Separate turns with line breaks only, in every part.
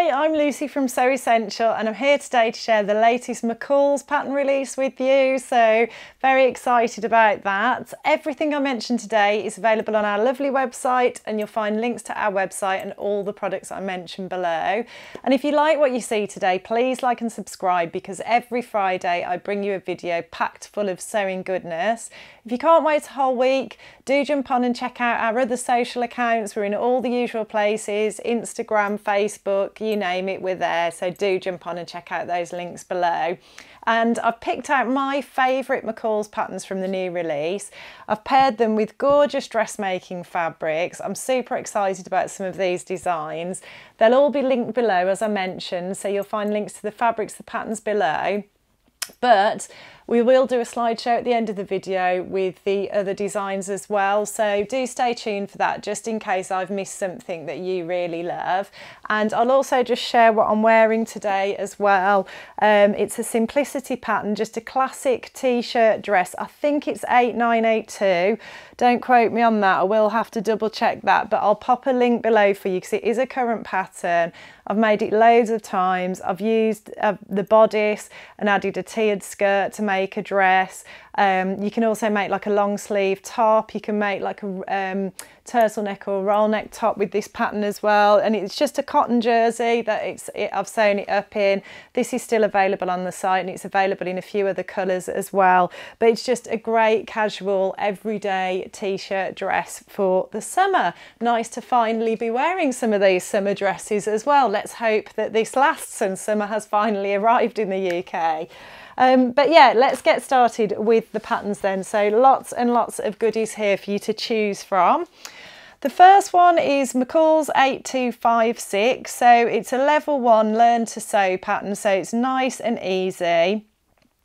Hi, I'm Lucy from Sew Essential and I'm here today to share the latest McCall's pattern release with you. So very excited about that. Everything I mentioned today is available on our lovely website and you'll find links to our website and all the products I mentioned below. And if you like what you see today, please like and subscribe because every Friday I bring you a video packed full of sewing goodness. If you can't wait a whole week, do jump on and check out our other social accounts. We're in all the usual places, Instagram, Facebook, Facebook, you name it, we're there. So do jump on and check out those links below. And I've picked out my favourite McCall's patterns from the new release. I've paired them with gorgeous dressmaking fabrics. I'm super excited about some of these designs. They'll all be linked below, as I mentioned, so you'll find links to the fabrics, the patterns below. But we will do a slideshow at the end of the video with the other designs as well, so do stay tuned for that just in case I've missed something that you really love. And I'll also just share what I'm wearing today as well. Um, it's a simplicity pattern, just a classic t-shirt dress. I think it's 8982. Don't quote me on that, I will have to double check that, but I'll pop a link below for you because it is a current pattern. I've made it loads of times. I've used uh, the bodice and added a tiered skirt to make make a dress. Um, you can also make like a long sleeve top. You can make like a um, turtleneck or roll neck top with this pattern as well. And it's just a cotton jersey that it's it, I've sewn it up in. This is still available on the site and it's available in a few other colours as well. But it's just a great casual everyday t-shirt dress for the summer. Nice to finally be wearing some of these summer dresses as well. Let's hope that this lasts and summer has finally arrived in the UK. Um, but yeah, let's get started with the patterns then. So lots and lots of goodies here for you to choose from. The first one is McCall's 8256. So it's a level one learn to sew pattern. So it's nice and easy.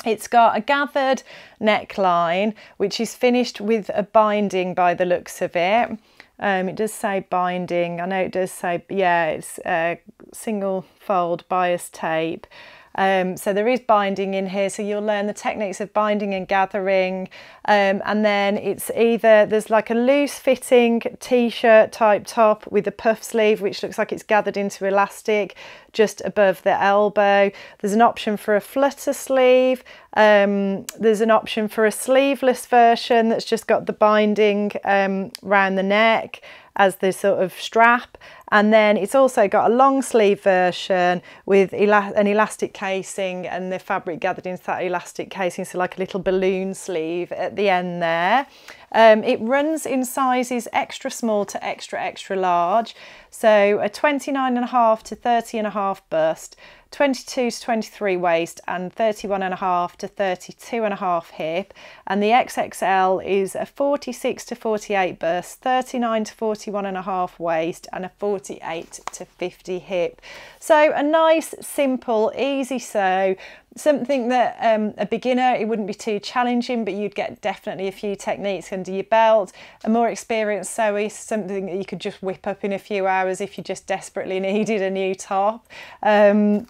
It's got a gathered neckline, which is finished with a binding by the looks of it. Um, it does say binding. I know it does say, yeah, it's a single fold bias tape. Um, so there is binding in here, so you'll learn the techniques of binding and gathering. Um, and then it's either, there's like a loose fitting t-shirt type top with a puff sleeve, which looks like it's gathered into elastic just above the elbow. There's an option for a flutter sleeve. Um, there's an option for a sleeveless version that's just got the binding um, around the neck as the sort of strap. And then it's also got a long sleeve version with an elastic casing and the fabric gathered into that elastic casing so like a little balloon sleeve at the end there. Um, it runs in sizes extra small to extra extra large. So a 29 and a half to 30 and a half bust 22 to 23 waist and 31 and a half to 32 and a half hip. And the XXL is a 46 to 48 bust 39 to 41 and a half waist and a 48 to 50 hip. So a nice simple easy sew. Something that um, a beginner it wouldn't be too challenging but you'd get definitely a few techniques under your belt. A more experienced sewer something that you could just whip up in a few hours if you just desperately needed a new top. Um,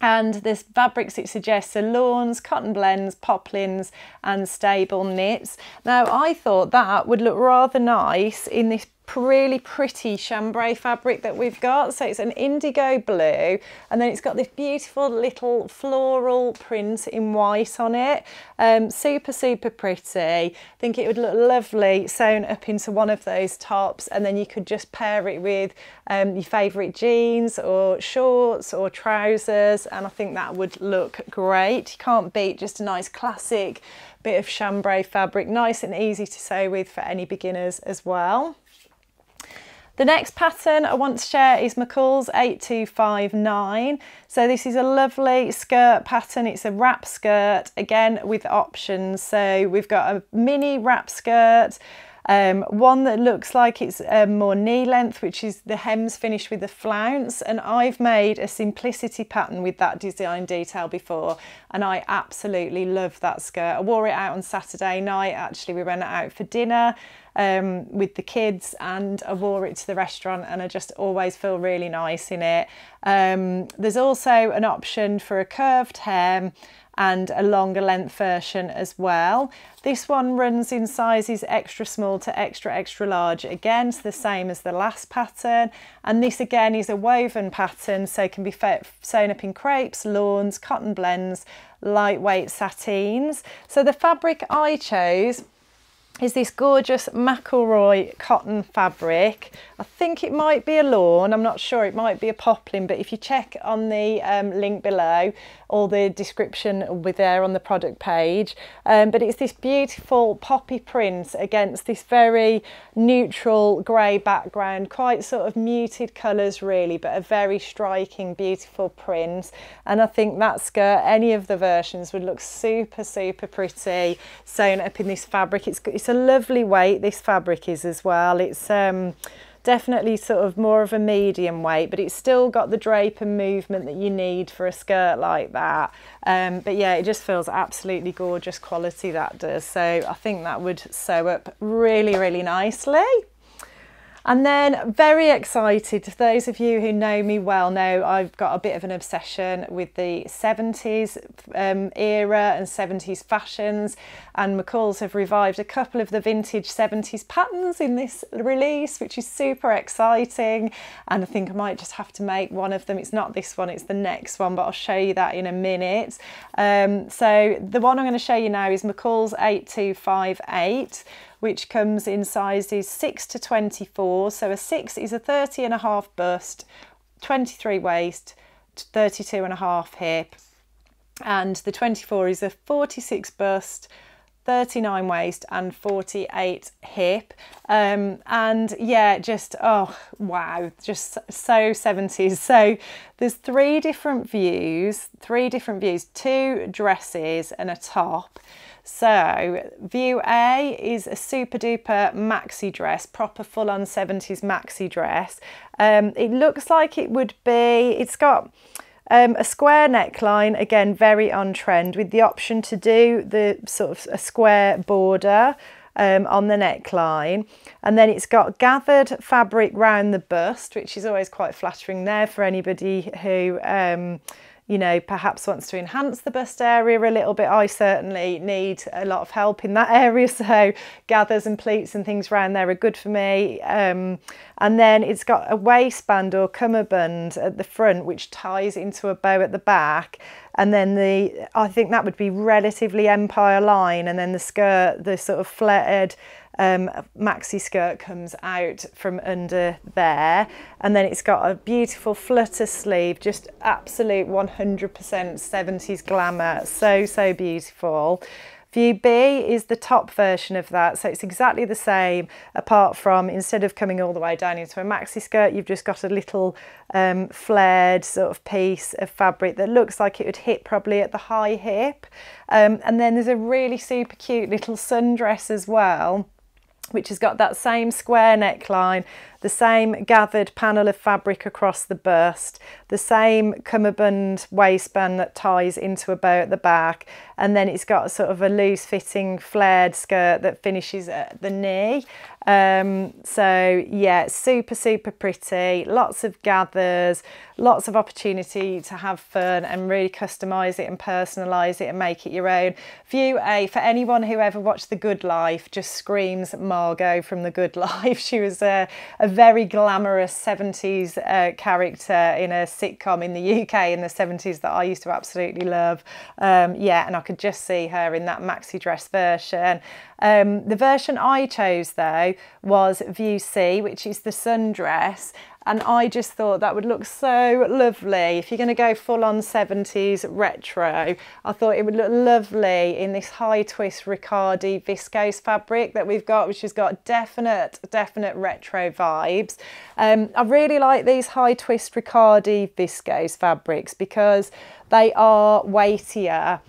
and this fabrics it suggests are lawns, cotton blends, poplins and stable knits. Now I thought that would look rather nice in this really pretty chambray fabric that we've got. So it's an indigo blue and then it's got this beautiful little floral print in white on it. Um, super, super pretty. I think it would look lovely sewn up into one of those tops and then you could just pair it with um, your favourite jeans or shorts or trousers and I think that would look great. You can't beat just a nice classic bit of chambray fabric, nice and easy to sew with for any beginners as well. The next pattern I want to share is McCall's 8259. So this is a lovely skirt pattern. It's a wrap skirt, again with options. So we've got a mini wrap skirt, um, one that looks like it's um, more knee length, which is the hems finished with a flounce. And I've made a simplicity pattern with that design detail before. And I absolutely love that skirt. I wore it out on Saturday night. Actually, we went out for dinner um, with the kids and I wore it to the restaurant and I just always feel really nice in it. Um, there's also an option for a curved hem and a longer length version as well. This one runs in sizes extra small to extra extra large again it's the same as the last pattern and this again is a woven pattern so it can be sewn up in crepes, lawns, cotton blends, lightweight sateens. So the fabric I chose is this gorgeous McElroy cotton fabric. I think it might be a lawn, I'm not sure, it might be a poplin, but if you check on the um, link below, all the description will be there on the product page. Um, but it's this beautiful poppy print against this very neutral grey background, quite sort of muted colours really, but a very striking, beautiful print. And I think that skirt, any of the versions would look super, super pretty sewn up in this fabric. It's, it's a lovely weight, this fabric is as well. It's um, definitely sort of more of a medium weight, but it's still got the drape and movement that you need for a skirt like that. Um, but yeah, it just feels absolutely gorgeous quality that does. So I think that would sew up really, really nicely. And then very excited, those of you who know me well know I've got a bit of an obsession with the 70s um, era and 70s fashions and McCall's have revived a couple of the vintage 70s patterns in this release which is super exciting and I think I might just have to make one of them. It's not this one, it's the next one but I'll show you that in a minute. Um, so the one I'm going to show you now is McCall's 8258 which comes in sizes 6 to 24. So a 6 is a 30 and a half bust, 23 waist, 32 and a half hip. And the 24 is a 46 bust, 39 waist and 48 hip um, and yeah just oh wow just so 70s so there's three different views three different views two dresses and a top so view A is a super duper maxi dress, proper full on 70s maxi dress. Um, it looks like it would be, it's got um, a square neckline, again, very on trend with the option to do the sort of a square border um, on the neckline. And then it's got gathered fabric round the bust, which is always quite flattering there for anybody who um, you know, perhaps wants to enhance the bust area a little bit. I certainly need a lot of help in that area, so gathers and pleats and things around there are good for me. Um, and then it's got a waistband or cummerbund at the front, which ties into a bow at the back. And then the, I think that would be relatively empire line, and then the skirt, the sort of flared um, maxi skirt comes out from under there. And then it's got a beautiful flutter sleeve just absolute 100% 70s glamour. So so beautiful. View B is the top version of that, so it's exactly the same, apart from instead of coming all the way down into a maxi skirt, you've just got a little um, flared sort of piece of fabric that looks like it would hit probably at the high hip. Um, and then there's a really super cute little sundress as well which has got that same square neckline, the same gathered panel of fabric across the bust, the same cummerbund waistband that ties into a bow at the back, and then it's got sort of a loose fitting flared skirt that finishes at the knee. Um, so yeah, super, super pretty, lots of gathers, lots of opportunity to have fun and really customise it and personalise it and make it your own. View A, for anyone who ever watched The Good Life, just screams Margo from The Good Life. She was a, a very glamorous 70s uh, character in a sitcom in the UK in the 70s that I used to absolutely love. Um, yeah, and I could just see her in that maxi dress version. Um, the version I chose though was View C, which is the sundress. And I just thought that would look so lovely. If you're going to go full on 70s retro, I thought it would look lovely in this high twist Rickardi viscose fabric that we've got, which has got definite, definite retro vibes. Um, I really like these high twist Rickardi viscose fabrics because they are weightier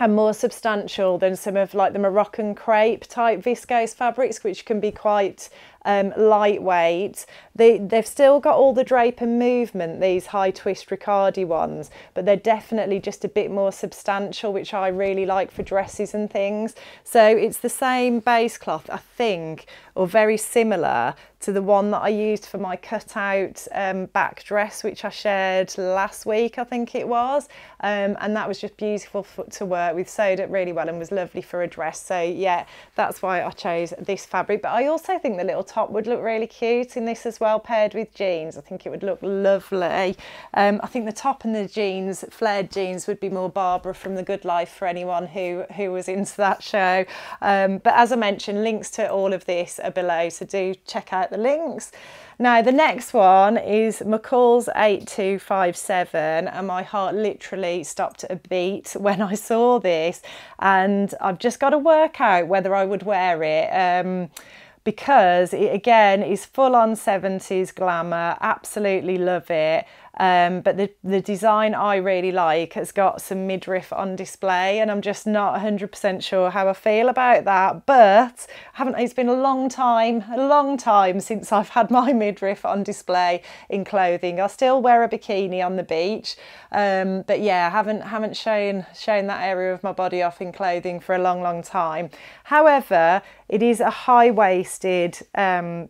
and more substantial than some of like the Moroccan crepe type viscose fabrics, which can be quite um, lightweight. They, they've still got all the drape and movement, these high twist Rickardi ones, but they're definitely just a bit more substantial, which I really like for dresses and things. So it's the same base cloth, I think, or very similar to the one that I used for my cutout um, back dress, which I shared last week, I think it was. Um, and that was just beautiful for, to work with, sewed it really well and was lovely for a dress. So yeah, that's why I chose this fabric. But I also think the little top would look really cute in this as well, paired with jeans. I think it would look lovely. Um, I think the top and the jeans, flared jeans, would be more Barbara from The Good Life for anyone who, who was into that show. Um, but as I mentioned, links to all of this are below, so do check out the links. Now the next one is McCall's 8257 and my heart literally stopped a beat when I saw this and I've just got to work out whether I would wear it. Um, because it again is full on 70s glamour, absolutely love it. Um, but the, the design I really like has got some midriff on display and I'm just not 100% sure how I feel about that. But haven't it's been a long time, a long time since I've had my midriff on display in clothing. I still wear a bikini on the beach. Um, but yeah, I haven't, haven't shown, shown that area of my body off in clothing for a long, long time. However, it is a high-waisted um,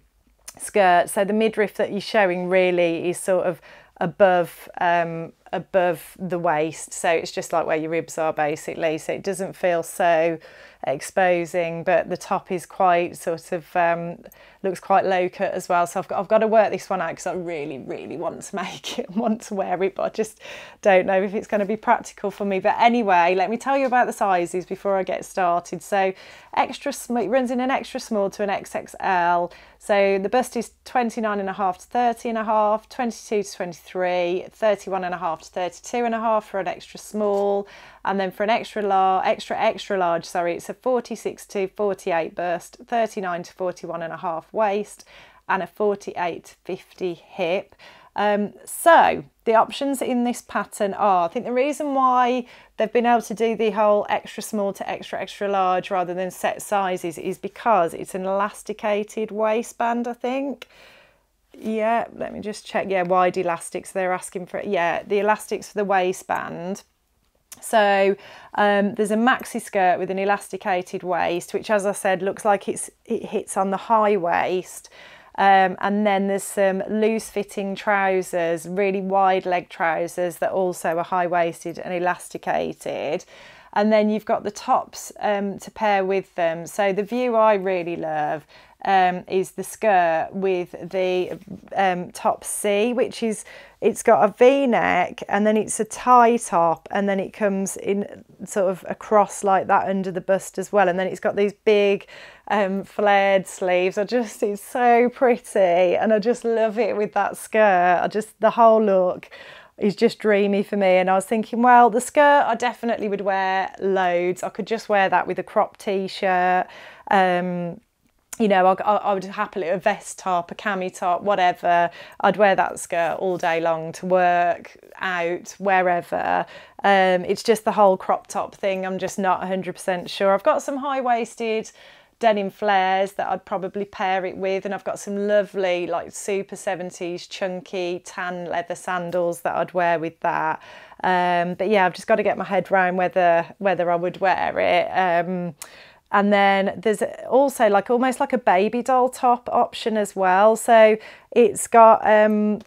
skirt. So the midriff that you're showing really is sort of above um, above the waist. So it's just like where your ribs are basically. So it doesn't feel so exposing but the top is quite sort of um, looks quite low cut as well. So I've got, I've got to work this one out because I really really want to make it want to wear it but I just don't know if it's going to be practical for me. But anyway let me tell you about the sizes before I get started. So extra small it runs in an extra small to an XXL so the bust is 29 and a half to 30 and a half 22 to 23 31 and a half to 32 and a half for an extra small and then for an extra large extra extra large sorry it's a 46 to 48 bust 39 to 41 and a half waist and a 48 to 50 hip um, so the options in this pattern are, I think the reason why they've been able to do the whole extra small to extra extra large rather than set sizes is because it's an elasticated waistband I think. Yeah let me just check. Yeah wide elastics they're asking for it. Yeah the elastics for the waistband. So um, there's a maxi skirt with an elasticated waist which as I said looks like it's it hits on the high waist um, and then there's some loose fitting trousers really wide leg trousers that also are high waisted and elasticated. And then you've got the tops um, to pair with them. So the view I really love um, is the skirt with the um, top C, which is it's got a V-neck and then it's a tie top and then it comes in sort of across like that under the bust as well and then it's got these big um, flared sleeves. I just it's so pretty and I just love it with that skirt. I just the whole look is just dreamy for me and I was thinking well the skirt I definitely would wear loads. I could just wear that with a crop t-shirt. Um, you know, I, I, would happily a vest top, a cami top, whatever. I'd wear that skirt all day long to work, out, wherever. Um, it's just the whole crop top thing. I'm just not 100% sure. I've got some high waisted denim flares that I'd probably pair it with, and I've got some lovely, like super 70s chunky tan leather sandals that I'd wear with that. Um, but yeah, I've just got to get my head around whether whether I would wear it. Um, and then there's also like almost like a baby doll top option as well. So it's got um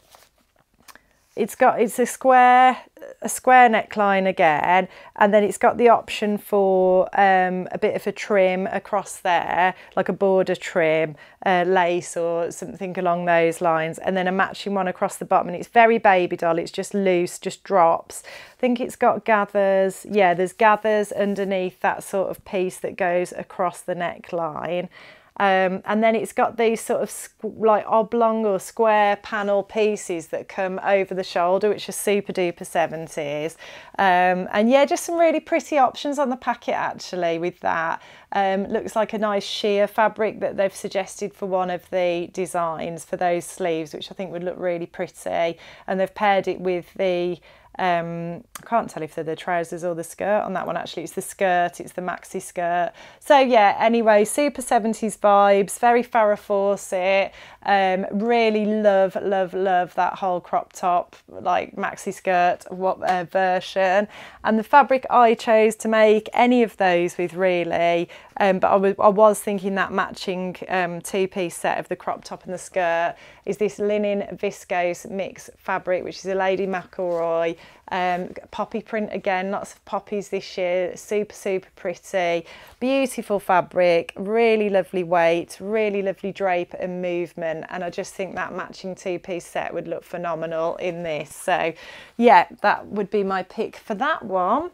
it's got it's a square a square neckline again and then it's got the option for um, a bit of a trim across there like a border trim uh, lace or something along those lines and then a matching one across the bottom. And it's very baby doll it's just loose just drops. I think it's got gathers yeah there's gathers underneath that sort of piece that goes across the neckline um, and then it's got these sort of like oblong or square panel pieces that come over the shoulder, which are super duper 70s. Um, and yeah, just some really pretty options on the packet actually with that. Um, looks like a nice sheer fabric that they've suggested for one of the designs for those sleeves, which I think would look really pretty. And they've paired it with the um, I can't tell if they're the trousers or the skirt on that one actually. It's the skirt, it's the maxi skirt. So yeah, anyway, super 70s vibes, very Farrah Fawcett. Um, really love, love, love that whole crop top, like maxi skirt what uh, version. And the fabric I chose to make any of those with really, um, but I, I was thinking that matching um, two-piece set of the crop top and the skirt is this linen viscose mix fabric, which is a Lady McElroy um, poppy print again, lots of poppies this year, super, super pretty, beautiful fabric, really lovely weight, really lovely drape and movement. And I just think that matching two-piece set would look phenomenal in this. So yeah, that would be my pick for that one.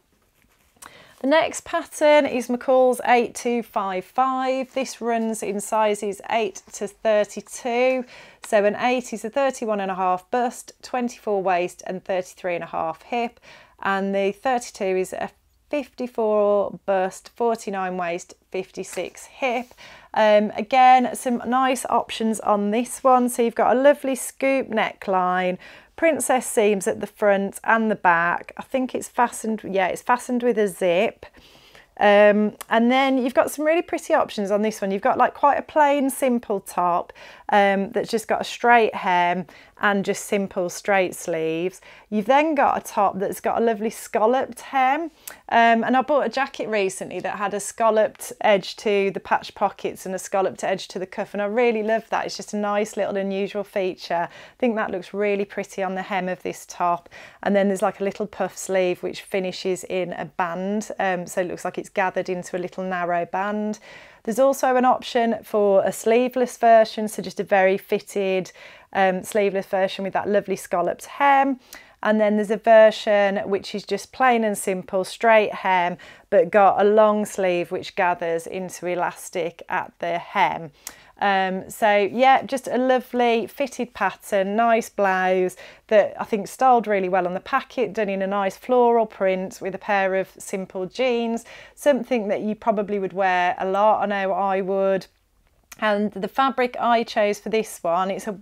The next pattern is McCall's 8255. This runs in sizes 8 to 32. So an 8 is a 31 and a half bust, 24 waist and 33 and a half hip. And the 32 is a 54 bust, 49 waist, 56 hip. Um, again, some nice options on this one. So you've got a lovely scoop neckline, princess seams at the front and the back. I think it's fastened, yeah, it's fastened with a zip. Um, and then you've got some really pretty options on this one. You've got like quite a plain, simple top um, that's just got a straight hem and just simple straight sleeves. You've then got a top that's got a lovely scalloped hem. Um, and I bought a jacket recently that had a scalloped edge to the patch pockets and a scalloped edge to the cuff. And I really love that. It's just a nice little unusual feature. I think that looks really pretty on the hem of this top. And then there's like a little puff sleeve which finishes in a band. Um, so it looks like it's gathered into a little narrow band. There's also an option for a sleeveless version, so just a very fitted um, sleeveless version with that lovely scalloped hem. And then there's a version which is just plain and simple, straight hem, but got a long sleeve which gathers into elastic at the hem. Um, so yeah, just a lovely fitted pattern, nice blouse that I think styled really well on the packet, done in a nice floral print with a pair of simple jeans, something that you probably would wear a lot. I know I would. And the fabric I chose for this one, it's a,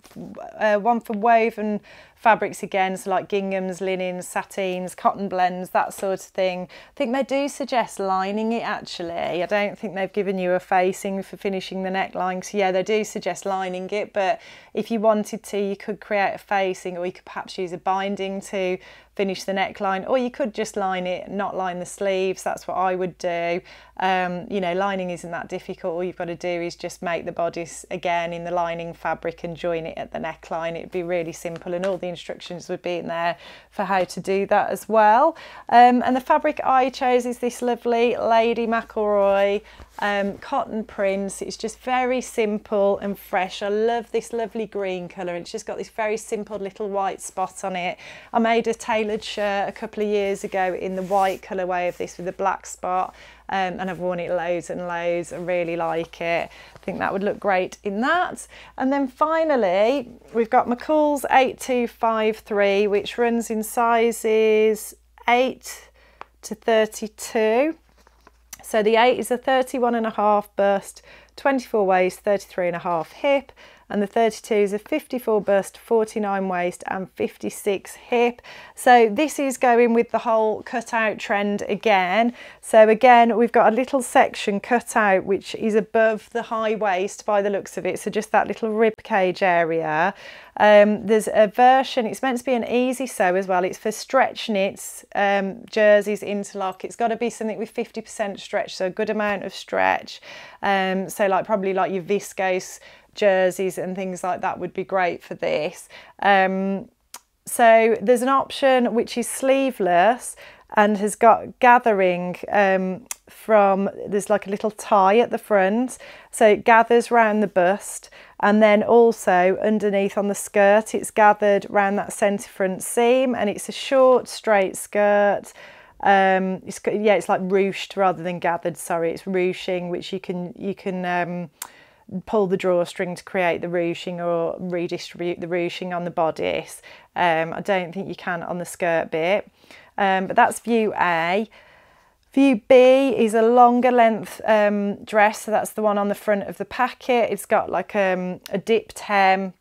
a one for woven fabrics again, so like ginghams, linens, satins, cotton blends, that sort of thing. I think they do suggest lining it actually. I don't think they've given you a facing for finishing the neckline. So yeah, they do suggest lining it, but if you wanted to, you could create a facing or you could perhaps use a binding to finish the neckline or you could just line it not line the sleeves that's what I would do. Um, you know lining isn't that difficult all you've got to do is just make the bodice again in the lining fabric and join it at the neckline. It'd be really simple and all the instructions would be in there for how to do that as well. Um, and the fabric I chose is this lovely Lady McElroy um, cotton prints. It's just very simple and fresh. I love this lovely green colour. And it's just got this very simple little white spot on it. I made a tailored shirt a couple of years ago in the white colourway of this with a black spot um, and I've worn it loads and loads. I really like it. I think that would look great in that. And then finally, we've got McCall's 8253, which runs in sizes 8 to 32. So the 8 is a 31 and a half bust, 24 waist, 33 and a half hip, and the 32 is a 54 bust, 49 waist and 56 hip. So this is going with the whole cutout trend again. So again, we've got a little section cut out which is above the high waist by the looks of it. So just that little rib cage area. Um, there's a version, it's meant to be an easy sew as well. It's for stretch knits, um, jerseys, interlock. It's got to be something with 50% stretch, so a good amount of stretch. Um, so like probably like your viscose jerseys and things like that would be great for this. Um, so there's an option which is sleeveless and has got gathering um, from, there's like a little tie at the front. So it gathers round the bust and then also underneath on the skirt, it's gathered round that centre front seam and it's a short straight skirt. Um, it's, yeah, it's like ruched rather than gathered, sorry, it's ruching, which you can, you can, um, pull the drawstring to create the ruching or redistribute the ruching on the bodice. Um, I don't think you can on the skirt bit, um, but that's view A. View B is a longer length um, dress, so that's the one on the front of the packet. It's got like um, a dipped hem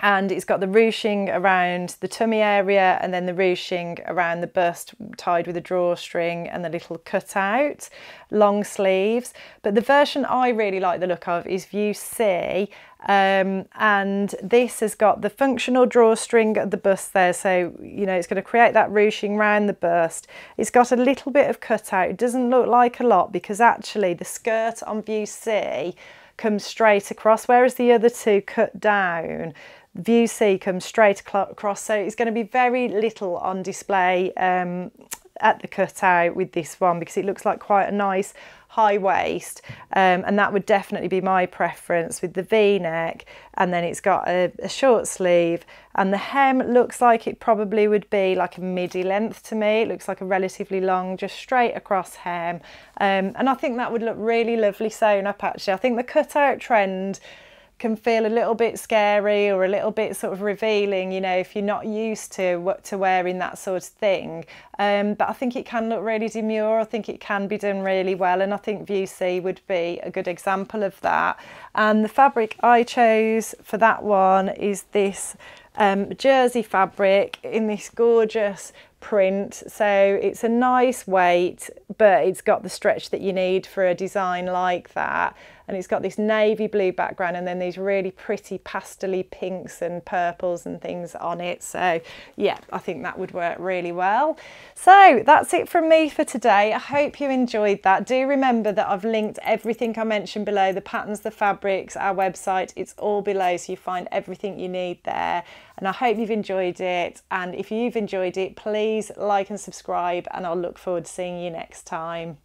and it's got the ruching around the tummy area and then the ruching around the bust tied with a drawstring and the little cutout long sleeves. But the version I really like the look of is view C um, and this has got the functional drawstring at the bust there. So you know it's going to create that ruching around the bust. It's got a little bit of cutout. It doesn't look like a lot because actually the skirt on view C comes straight across whereas the other two cut down view C comes straight across. So it's going to be very little on display um, at the cutout with this one because it looks like quite a nice high waist um, and that would definitely be my preference with the v-neck. And then it's got a, a, short sleeve and the hem looks like it probably would be like a midi length to me. It looks like a relatively long just straight across hem. Um, and I think that would look really lovely sewn up actually. I think the cutout trend can feel a little bit scary or a little bit sort of revealing, you know, if you're not used to to wearing that sort of thing. Um, but I think it can look really demure. I think it can be done really well, and I think View C would be a good example of that. And the fabric I chose for that one is this um, jersey fabric in this gorgeous print. So it's a nice weight but it's got the stretch that you need for a design like that. And it's got this navy blue background and then these really pretty pastely pinks and purples and things on it. So yeah I think that would work really well. So that's it from me for today. I hope you enjoyed that. Do remember that I've linked everything I mentioned below the patterns the fabrics our website. It's all below so you find everything you need there and I hope you've enjoyed it. And if you've enjoyed it, please like and subscribe, and I'll look forward to seeing you next time.